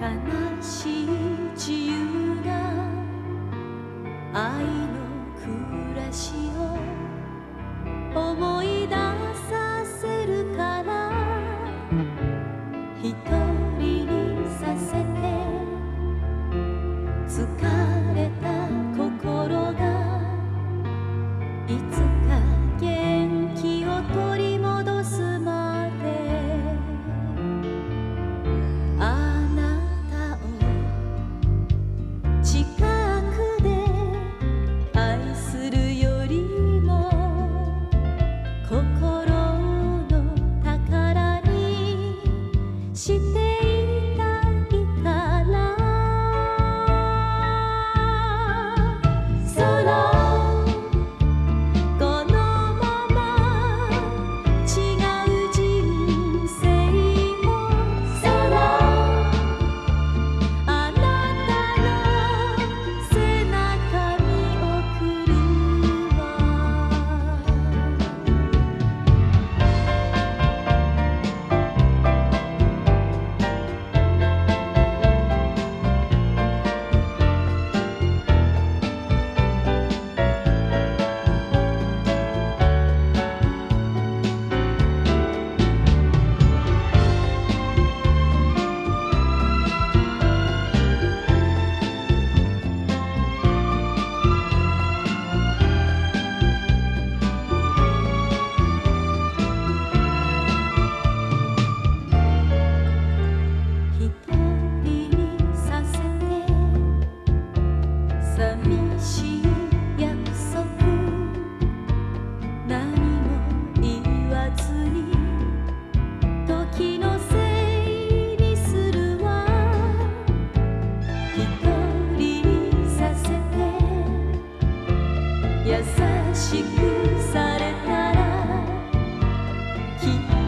悲しい自由が愛の暮らしを思い出させるから一人にさせて疲れた心がいつ to